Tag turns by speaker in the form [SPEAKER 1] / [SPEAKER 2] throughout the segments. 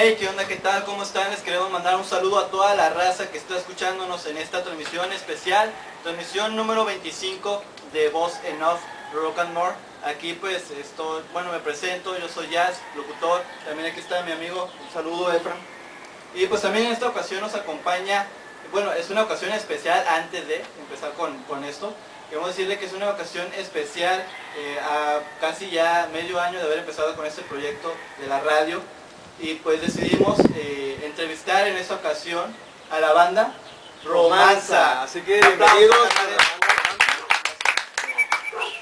[SPEAKER 1] Hey, ¿qué onda? ¿Qué tal? ¿Cómo están? Les queremos mandar un saludo a toda la raza que está escuchándonos en esta transmisión especial, transmisión número 25 de Voz en Off Rock and More. Aquí pues estoy, bueno, me presento, yo soy Jazz, locutor, también aquí está mi amigo, un saludo Efra. Y pues también en esta ocasión nos acompaña, bueno, es una ocasión especial antes de empezar con, con esto. Queremos decirle que es una ocasión especial eh, a casi ya medio año de haber empezado con este proyecto de la radio y pues decidimos eh, entrevistar en esta ocasión a la banda Romanza.
[SPEAKER 2] Así que bienvenidos.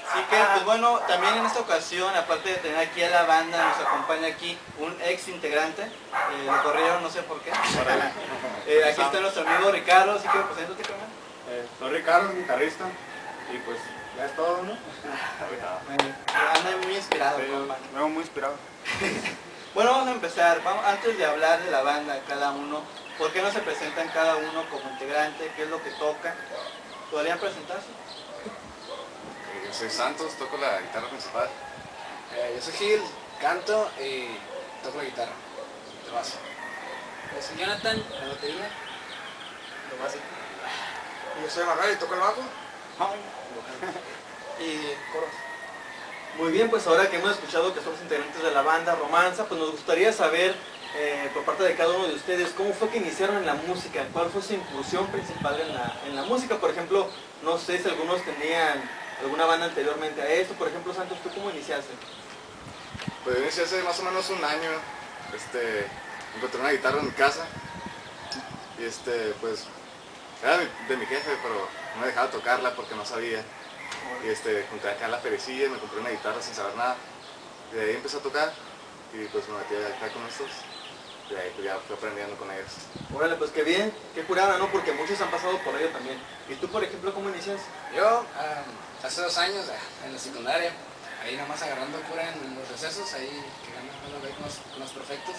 [SPEAKER 1] Así que, pues bueno, también en esta ocasión, aparte de tener aquí a la banda, nos acompaña aquí un ex integrante. Eh, lo corrieron, no sé por qué. Eh, aquí está nuestro amigo Ricardo, así que preséntate, carnal.
[SPEAKER 2] Eh, soy Ricardo, guitarrista. Y pues ya es todo, ¿no?
[SPEAKER 1] Anda muy inspirado,
[SPEAKER 2] Sí,
[SPEAKER 1] compa.
[SPEAKER 2] me veo muy inspirado.
[SPEAKER 1] Bueno, vamos a empezar. Vamos, antes de hablar de la banda, cada uno, ¿por qué no se presentan cada uno como integrante? ¿Qué es lo que toca? ¿Podrían presentarse?
[SPEAKER 3] Eh, Yo soy Santos, toco la guitarra principal.
[SPEAKER 4] Eh, yo soy Gil, canto y toco la guitarra. De base.
[SPEAKER 5] Yo soy Jonathan, la batería.
[SPEAKER 4] Lo básico. Y yo soy Manuel y toco el bajo. Y coros.
[SPEAKER 1] Muy bien, pues ahora que hemos escuchado que somos integrantes de la banda Romanza, pues nos gustaría saber eh, por parte de cada uno de ustedes cómo fue que iniciaron en la música, cuál fue su incursión principal en la, en la música. Por ejemplo, no sé si algunos tenían alguna banda anteriormente a esto. Por ejemplo, Santos, ¿tú cómo iniciaste?
[SPEAKER 3] Pues yo inicié hace más o menos un año. Este, encontré una guitarra en mi casa. Y este, pues, era de mi jefe, pero no me dejaba tocarla porque no sabía. Y este, junté acá la perecilla y me compré una guitarra sin saber nada. Y de ahí empecé a tocar. Y pues me metí acá con estos. Y de ahí pues, ya fui aprendiendo con ellos.
[SPEAKER 1] Órale, pues qué bien, qué curada, ¿no? Porque muchos han pasado por ello también. ¿Y tú, por ejemplo, cómo inicias?
[SPEAKER 4] Yo, ah, hace dos años, ah, en la secundaria, ahí nada más agarrando cura en los recesos, ahí que ganando con los, con los perfectos.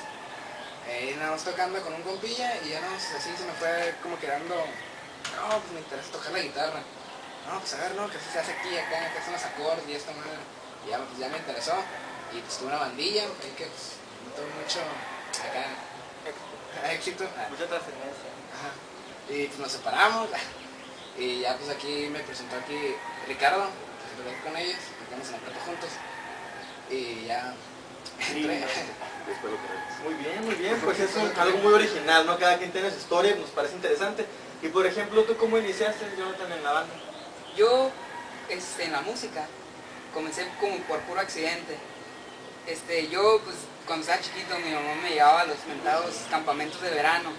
[SPEAKER 4] Ahí nada más tocando con un compilla y ya no, así se me fue como quedando, no, pues me interesa tocar la guitarra. No, pues a ver, no, que se hace aquí, acá, que son los acordes y esta madre. Y ya, pues ya me interesó. Y pues tuve una bandilla, ahí que pues no tuve mucho acá éxito. Ah,
[SPEAKER 1] Mucha trascendencia.
[SPEAKER 4] Ajá. Y pues nos separamos. Y ya pues aquí me presentó aquí Ricardo, pues con ellos, tocamos en la plata juntos. Y ya entré.
[SPEAKER 3] Después lo que
[SPEAKER 1] Muy bien, muy bien, pues eso es algo muy original, ¿no? Cada quien tiene su historia nos parece interesante. Y por ejemplo, ¿tú cómo iniciaste, Jonathan, en la banda?
[SPEAKER 5] Yo, este, en la música, comencé como por puro accidente. Este, yo, pues, cuando estaba chiquito, mi mamá me llevaba a los mentados campamentos de verano.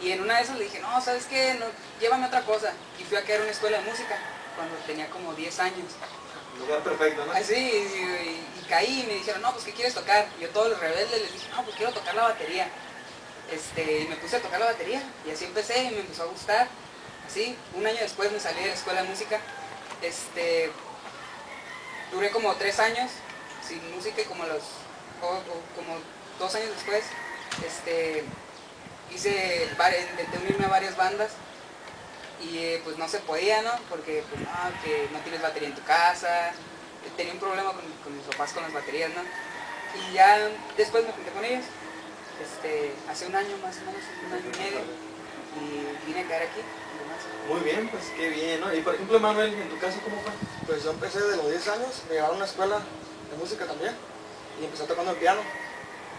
[SPEAKER 5] Y en una de esas le dije, no, ¿sabes qué? No, llévame otra cosa. Y fui a caer a una escuela de música cuando tenía como 10 años.
[SPEAKER 1] Lugar perfecto, ¿no?
[SPEAKER 5] Así, y, y caí y me dijeron, no, pues, ¿qué quieres tocar? Y yo todos los rebeldes les dije, no, pues quiero tocar la batería. Este, y me puse a tocar la batería. Y así empecé y me empezó a gustar. Así, un año después me salí de la escuela de música. Este, duré como tres años sin música y como los, o- o como dos años después, este, hice, intenté unirme a varias bandas y eh, pues no se podía, ¿no? Porque pues no, tienes batería en tu casa, tenía un problema con, mis papás con las baterías, ¿no? Y ya después me junté con ellos, este, hace un año más o menos, un año y medio, y vine a caer aquí.
[SPEAKER 1] Muy bien, pues qué bien, ¿no? Y por ejemplo, Manuel, en tu caso, ¿cómo fue?
[SPEAKER 6] Pues yo empecé de los 10 años, me llevaron a una escuela de música también y empecé tocando el piano.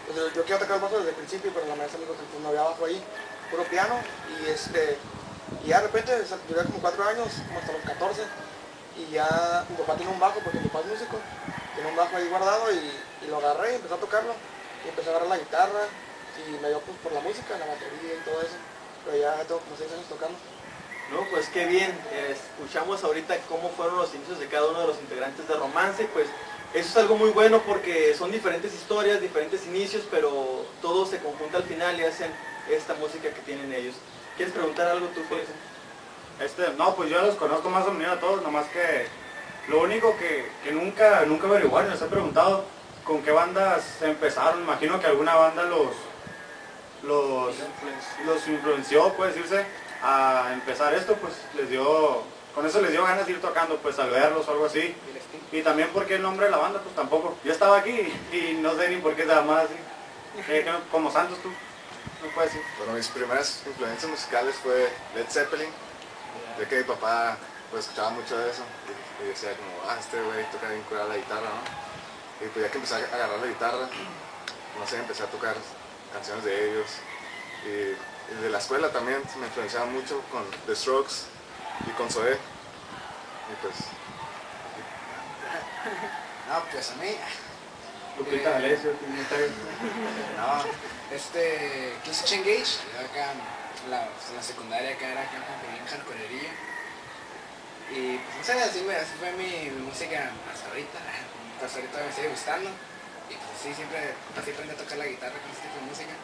[SPEAKER 6] Pues yo, yo quiero tocar el bajo desde el principio, pero la maestra me dijo que pues, no había bajo ahí, puro piano. Y este y ya de repente duré como 4 años, como hasta los 14. Y ya mi papá tiene un bajo, porque mi papá es músico, tiene un bajo ahí guardado y, y lo agarré y empecé a tocarlo. Y empecé a agarrar la guitarra y me dio pues, por la música, la batería y todo eso. Pero ya tengo como 6 años tocando.
[SPEAKER 1] No, pues qué bien. Eh, escuchamos ahorita cómo fueron los inicios de cada uno de los integrantes de Romance. Pues eso es algo muy bueno porque son diferentes historias, diferentes inicios, pero todo se conjunta al final y hacen esta música que tienen ellos. ¿Quieres preguntar algo tú, ejemplo?
[SPEAKER 2] Este, no, pues yo los conozco más o menos a todos, nomás que lo único que, que nunca, nunca averiguaron, les he preguntado con qué bandas empezaron. Imagino que alguna banda los, los, los influenció, puede decirse, a empezar esto, pues les dio, con eso les dio ganas de ir tocando, pues al verlos o algo así. Y también porque el nombre de la banda, pues tampoco. Yo estaba aquí y no sé ni por qué se llamaba así. Eh, como Santos tú, no puedes decir.
[SPEAKER 3] Bueno, mis primeras influencias musicales fue Led Zeppelin, ya que mi papá pues escuchaba mucho de eso y, y decía como, ah, este güey toca bien curar la guitarra, ¿no? Y pues ya que empecé a agarrar la guitarra, no sé, empecé a tocar canciones de ellos. Y, y de la escuela también me influenciaba mucho con The Strokes y con Zoé. Y pues
[SPEAKER 4] No, pues a mí,
[SPEAKER 2] Lupita Tinita,
[SPEAKER 4] no, este, Kissich Engage, yo acá, la, en la secundaria acá era acá con bien hardcorería. Y pues no sé, así, así fue mi, mi música hasta ahorita, hasta ahorita me sigue gustando. Y sí, siempre, así aprendí a tocar la guitarra con este tipo de música.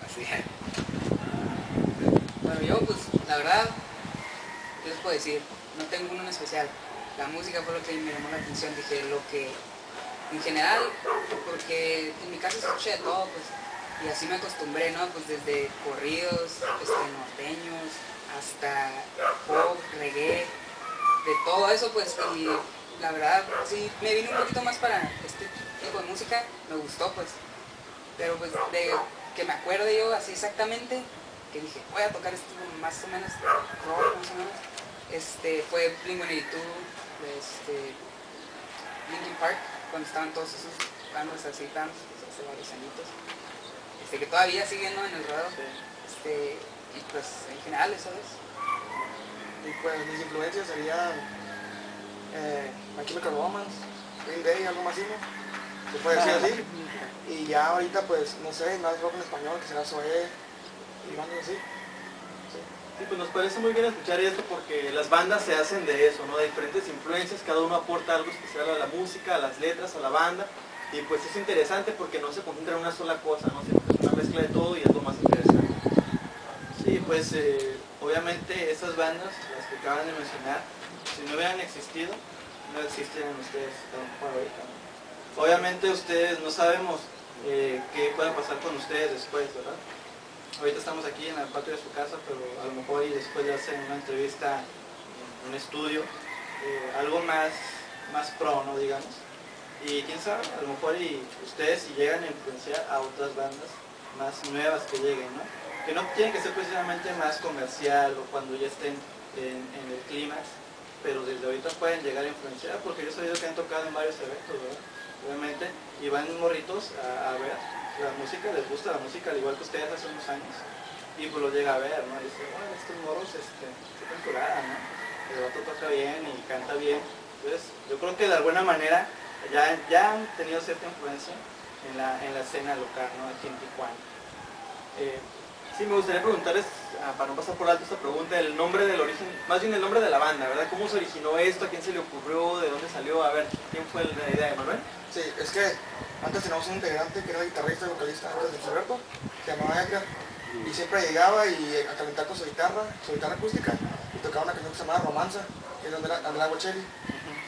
[SPEAKER 4] Pues así.
[SPEAKER 5] Bueno, yo pues la verdad, ¿qué les puedo decir? No tengo uno en especial. La música fue lo que me llamó la atención, dije lo que en general, porque en mi casa se escucha de todo, pues, y así me acostumbré, ¿no? Pues desde corridos, este, norteños, hasta pop, reggae, de todo eso, pues, y la verdad, sí, me vine un poquito más para tipo de música, me gustó, pues, pero pues de que me acuerdo yo así exactamente, que dije, voy a tocar esto más o menos rock, más o menos, este, fue Blink-182, este, Linkin Park, cuando estaban todos esos bandas así tan, hace varios añitos, este, que todavía siguen ¿no? en el radar, este, y pues en general eso es.
[SPEAKER 6] Y pues mis influencias serían eh, My Chemical Romance, Green Day, algo más emo, Y ya ahorita pues, no sé, más rock en español, que será Zoé y bandas así.
[SPEAKER 1] Sí, pues nos parece muy bien escuchar esto porque las bandas se hacen de eso, ¿no? De diferentes influencias, cada uno aporta algo especial a la música, a las letras, a la banda. Y pues es interesante porque no se concentra en una sola cosa, ¿no? Es una mezcla de todo y es lo más interesante. Sí, pues eh, obviamente esas bandas, las que acaban de mencionar, si no hubieran existido, no existen ustedes tampoco ahorita. Obviamente ustedes no sabemos eh, qué pueda pasar con ustedes después, ¿verdad? Ahorita estamos aquí en el patio de su casa, pero a lo mejor y después de hacer una entrevista en un estudio, eh, algo más, más pro, ¿no? Digamos. Y quién sabe, a lo mejor y ustedes si llegan a influenciar a otras bandas más nuevas que lleguen, ¿no? Que no tienen que ser precisamente más comercial o cuando ya estén en, en el clímax, pero desde ahorita pueden llegar a influenciar, porque yo he sabido que han tocado en varios eventos, ¿verdad? Obviamente, y van morritos a, ver la música, les gusta la música al igual que ustedes hace unos años, y pues lo llega a ver, ¿no? Y dice, bueno, estos morros, este, qué temporada, ¿no? El vato toca bien y canta bien. Entonces, yo creo que de alguna manera ya, ya han tenido cierta influencia en la, en la escena local, ¿no? Aquí en Tijuana. Eh, sí, me gustaría preguntarles, ah, para no pasar por alto esta pregunta, el nombre del origen, más bien el nombre de la banda, ¿verdad? ¿Cómo se originó esto? ¿A quién se le ocurrió? ¿De dónde salió? A ver, ¿quién fue la idea de Manuel?
[SPEAKER 6] Sí, es que antes teníamos un integrante que era guitarrista y vocalista antes de Gilberto, se llamaba Edgar, y siempre llegaba y a calentar con su guitarra, su guitarra acústica, y tocaba una canción que se llamaba Romanza, que es de Andrea, Andrea Bocelli.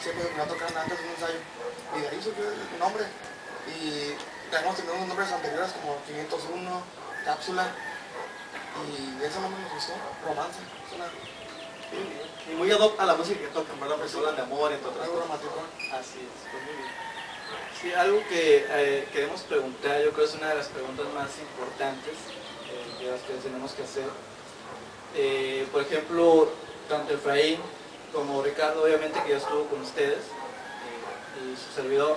[SPEAKER 6] Siempre se a tocar antes de un ensayo, y de ahí surgió el nombre. Y hemos tenido unos nombres anteriores como 501, Cápsula, y ese nombre nos gustó, Romanza, suena
[SPEAKER 1] Y muy ad hoc a la música que tocan, ¿verdad? Hablan de amor, entre otras cosas. Así es, pues muy bien. Sí, algo que eh, queremos preguntar, yo creo que es una de las preguntas más importantes eh, de las que tenemos que hacer. Eh, por ejemplo, tanto Efraín como Ricardo, obviamente que ya estuvo con ustedes, eh, y su servidor,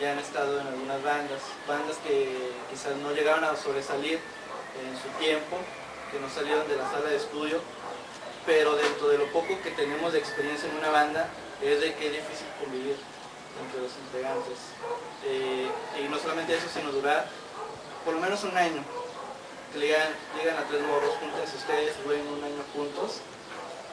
[SPEAKER 1] ya han estado en algunas bandas, bandas que quizás no llegaron a sobresalir en su tiempo, que no salieron de la sala de estudio, pero dentro de lo poco que tenemos de experiencia en una banda, es de que es difícil convivir entre los integrantes. Eh, y no solamente eso, sino durar por lo menos un año. Que llegan, llegan a tres morros juntos ustedes duren un año juntos,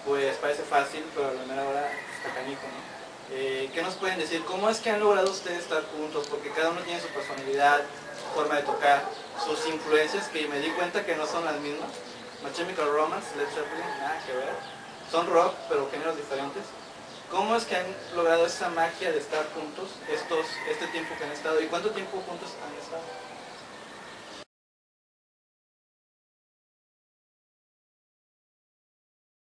[SPEAKER 1] pues parece fácil, pero a la mera hora está canijo, ¿no? Eh, ¿Qué nos pueden decir? ¿Cómo es que han logrado ustedes estar juntos? Porque cada uno tiene su personalidad, forma de tocar, sus influencias, que me di cuenta que no son las mismas. My Chemical Romance, Led Zeppelin, nada que ver. Son rock, pero géneros diferentes. ¿Cómo es que han logrado esa magia de estar juntos estos, este tiempo que han estado? ¿Y cuánto tiempo juntos han estado?